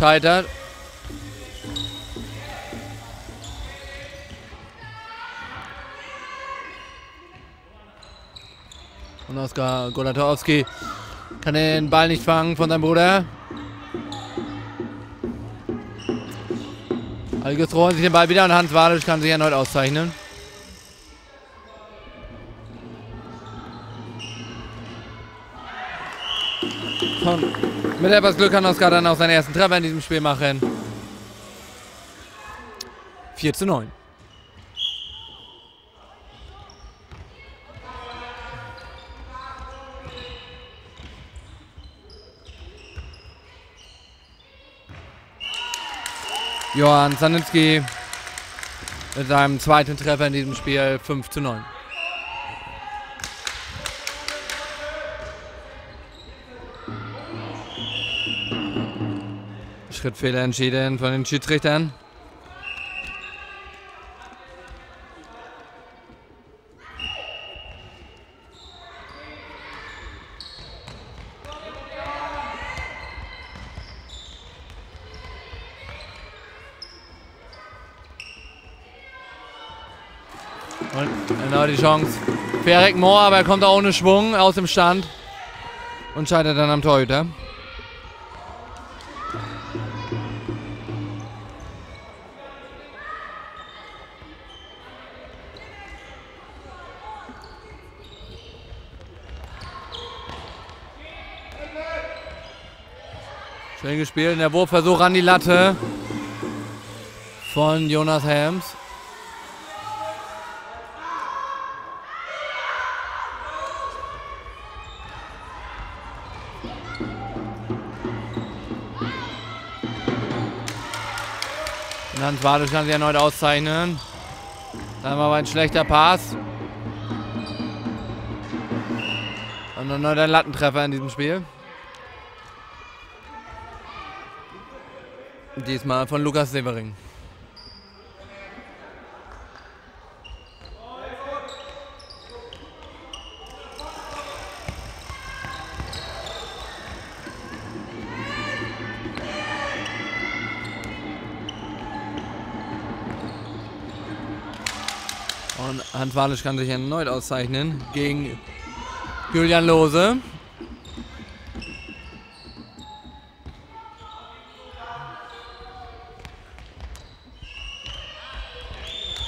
Scheitert. Und Oskar Golatowski kann den Ball nicht fangen von seinem Bruder. Algis holen sich den Ball wieder und Hans Wadisch kann sich erneut auszeichnen. Und mit etwas Glück kann Oskar dann auch seinen ersten Treffer in diesem Spiel machen. 4 zu 9. Johann Zaninski mit seinem zweiten Treffer in diesem Spiel 5 zu 9. Schrittfehler entschieden von den Schiedsrichtern. Und genau die Chance. Ferek Mohr, aber er kommt auch ohne Schwung aus dem Stand und scheitert dann am Torhüter. Schön gespielt. Der Wurfversuch an die Latte von Jonas Helms. Und Hans Wadisch kann sich erneut auszeichnen. Dann war aber ein schlechter Pass. Und erneut ein Lattentreffer in diesem Spiel. Diesmal von Lukas Severing. Und Hans Walisch kann sich erneut auszeichnen gegen Julian Lose.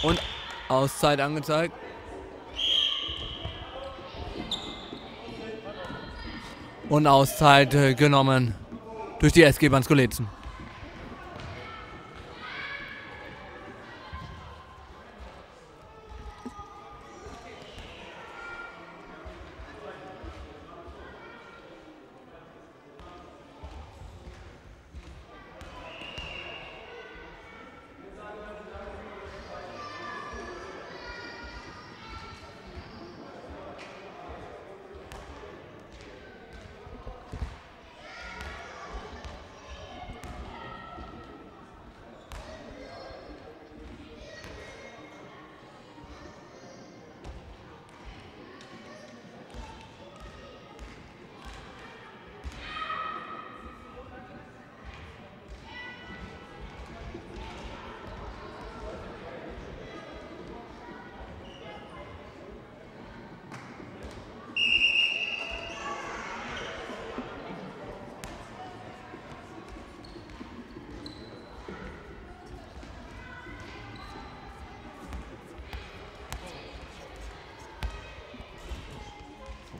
Und Auszeit angezeigt. Und Auszeit äh, genommen durch die SG Banskolezen.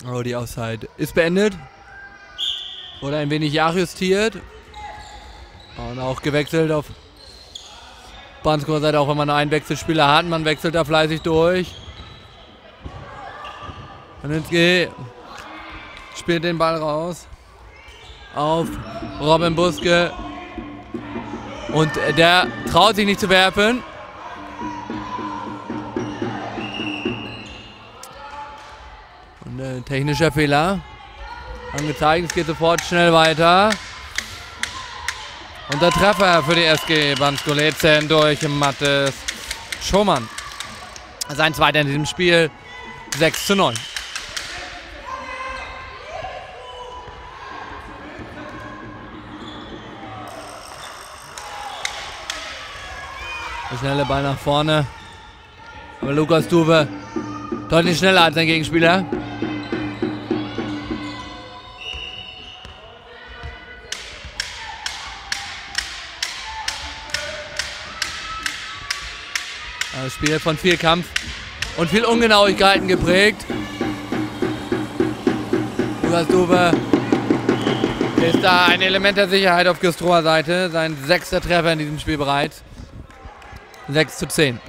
Oh, die Auszeit ist beendet. Oder ein wenig justiert. Und auch gewechselt auf Bansko Seite, auch wenn man einen Wechselspieler hat. Man wechselt da fleißig durch. Kaninski spielt den Ball raus. Auf Robin Buske. Und der traut sich nicht zu werfen. Äh, technischer Fehler. Angezeigt, es geht sofort schnell weiter. Und der Treffer für die SG Banskolezen durch Mattes Schumann. Sein zweiter in diesem Spiel. 6 zu 9. Der schnelle Ball nach vorne. Aber Lukas Duwe deutlich schneller als sein Gegenspieler. Spiel von viel Kampf und viel Ungenauigkeiten geprägt. Lukas Duwe ist da ein Element der Sicherheit auf Güstrower Seite. Sein sechster Treffer in diesem Spiel bereits. 6 zu 10.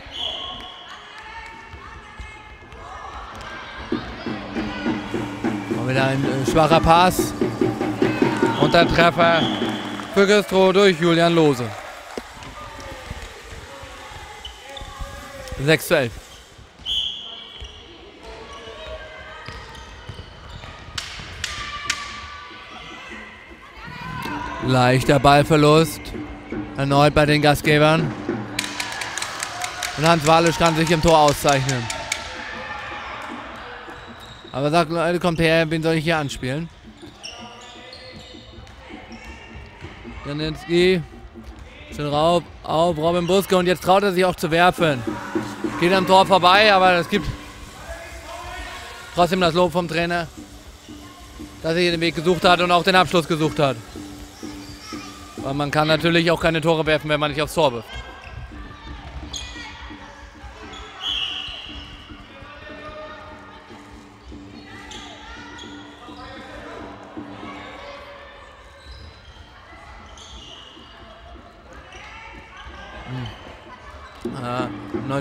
Und wieder ein äh, schwacher Pass. Und der Treffer für Güstrow durch Julian Lose. 6 zu 11. Leichter Ballverlust. Erneut bei den Gastgebern. Und Hans Walisch kann sich im Tor auszeichnen. Aber sagt, Leute, kommt her, wen soll ich hier anspielen? Janinski. Schön rauf, auf Robin Buske und jetzt traut er sich auch zu werfen. Geht am Tor vorbei, aber es gibt trotzdem das Lob vom Trainer, dass er hier den Weg gesucht hat und auch den Abschluss gesucht hat. Weil man kann natürlich auch keine Tore werfen, wenn man nicht aufs Tor wirft.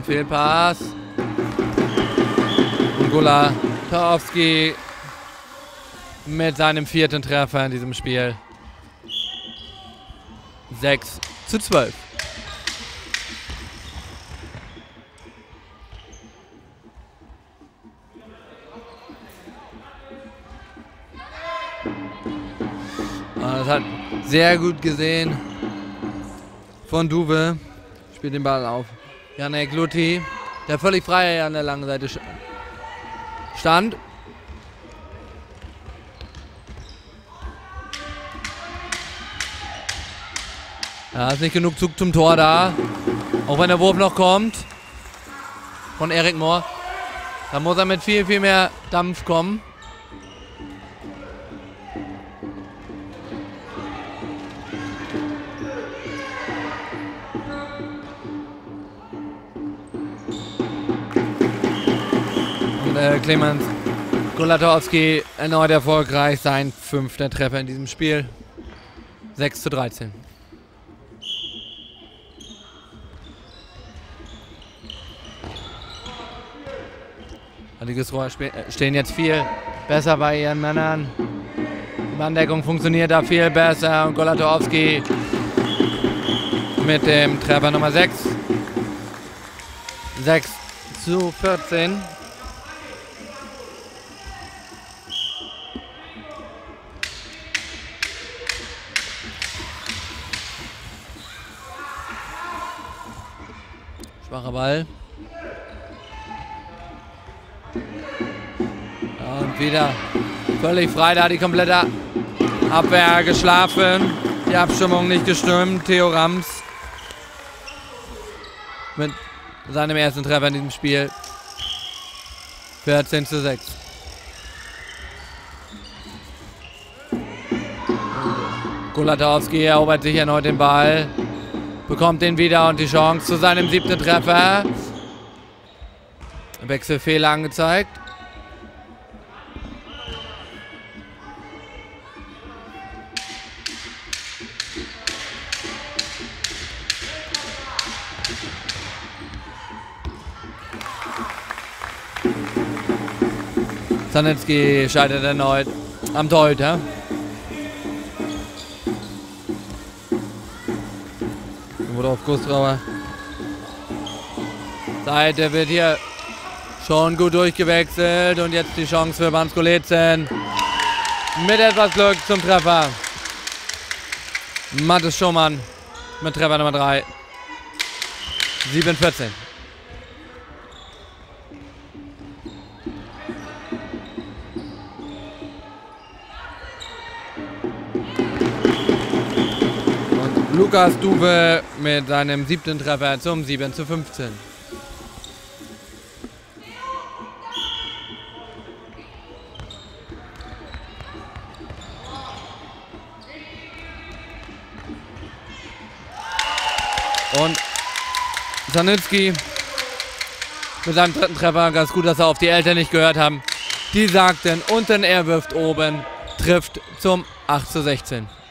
Fehlpass. Und Gula Tarowski mit seinem vierten Treffer in diesem Spiel. 6 zu 12. Ah, das hat sehr gut gesehen von Duwe. Spielt den Ball auf. Janek Luthi, der völlig frei an der langen Seite stand. Ja, ist nicht genug Zug zum Tor da. Auch wenn der Wurf noch kommt. Von Erik Mohr. Da muss er mit viel, viel mehr Dampf kommen. Äh, Clemens Golatowski erneut erfolgreich. Sein fünfter Treffer in diesem Spiel. 6 zu 13. Heiliges Rohr stehen jetzt viel besser bei ihren Männern. Die Manndeckung funktioniert da viel besser und Golatowski mit dem Treffer Nummer 6. 6 zu 14. Schwacher Ball. Und wieder völlig frei, da die komplette Abwehr geschlafen. Die Abstimmung nicht gestimmt. Theo Rams mit seinem ersten Treffer in diesem Spiel. 14 zu 6. Kulatowski erobert sich erneut den Ball. Bekommt den wieder und die Chance zu seinem siebten Treffer. Wechselfehler angezeigt. Zanetski scheitert erneut am Torhüter. Auf Gustrauer. Seite wird hier schon gut durchgewechselt und jetzt die Chance für Bansko Lezen. Mit etwas Glück zum Treffer. Mattes Schumann mit Treffer Nummer 3. 7-14. Lukas Duwe mit seinem siebten Treffer zum 7 zu 15. Und Sanitzky mit seinem dritten Treffer. Ganz gut, dass er auf die Eltern nicht gehört haben. Die sagten, unten er wirft oben, trifft zum 8 zu 16.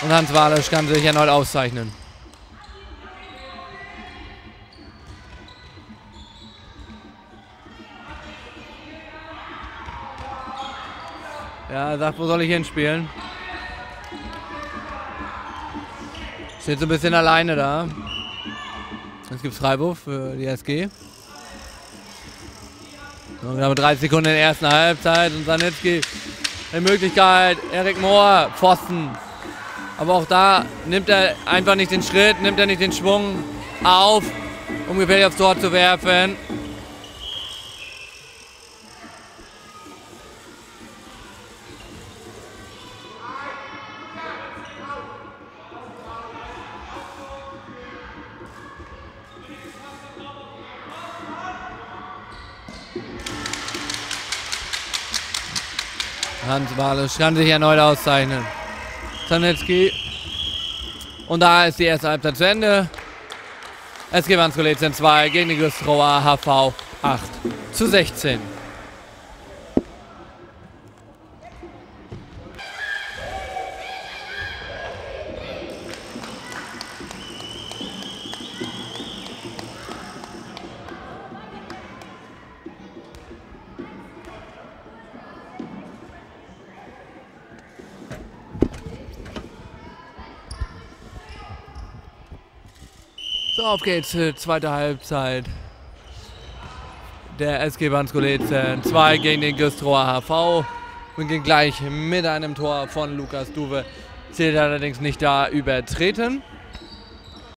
Und Hans Walisch kann sich erneut auszeichnen. Ja, er sagt, wo soll ich hinspielen? Steht so ein bisschen alleine da. Jetzt gibt es Freiwurf für die SG. So, wir haben 30 Sekunden in der ersten Halbzeit und Sanitzky die Möglichkeit, Erik Mohr, Pfosten. Aber auch da nimmt er einfach nicht den Schritt, nimmt er nicht den Schwung auf, um gefährlich aufs Tor zu werfen. Hans Walisch kann sich erneut auszeichnen. Zanetzky. Und da ist die erste Halbzeit zu Ende. SG Wanskolezen 2 gegen die Güstrower HV 8 zu 16. So, auf geht's, äh, zweite Halbzeit. Der SG Banskolezen 2 gegen den Güstrower HV. Und ging gleich mit einem Tor von Lukas Duwe. Zählt allerdings nicht da übertreten.